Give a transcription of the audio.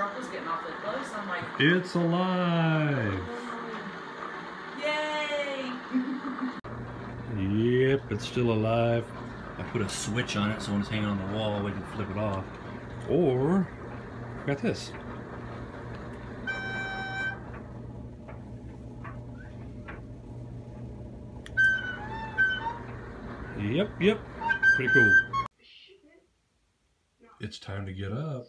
truck was getting awfully close. I'm like, It's alive. yay! Yep, it's still alive. I put a switch on it so when it's hanging on the wall, we can flip it off. Or, got this. Yep, yep. Pretty cool. It's time to get up.